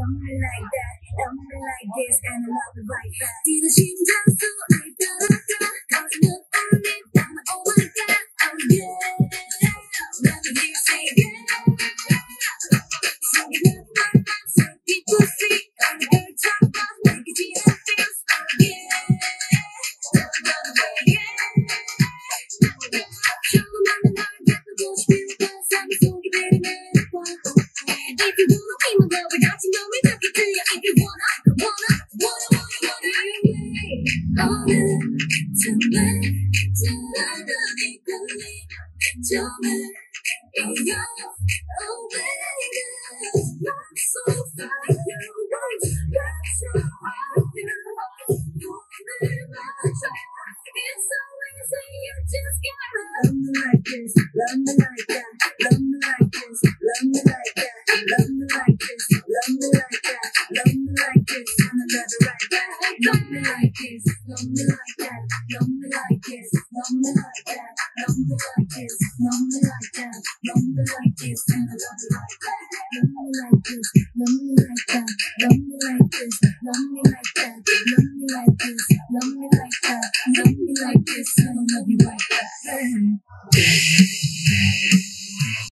Something like that, something like this, and another right back. Did the dream? I thought I thought, cause look on me, I'm like, oh my god, I'm good. Nothing you say, yeah. So good. Love me like that, love me like this, love me like that, love me like that. Like this, love me like that, love me like this, love me like that, love me like this, love me like that, love me like this, and I love it right back. Love me like this, love me like that, love me like this, love me like that, love me like this, love me like that, love me like this, and I love you right back.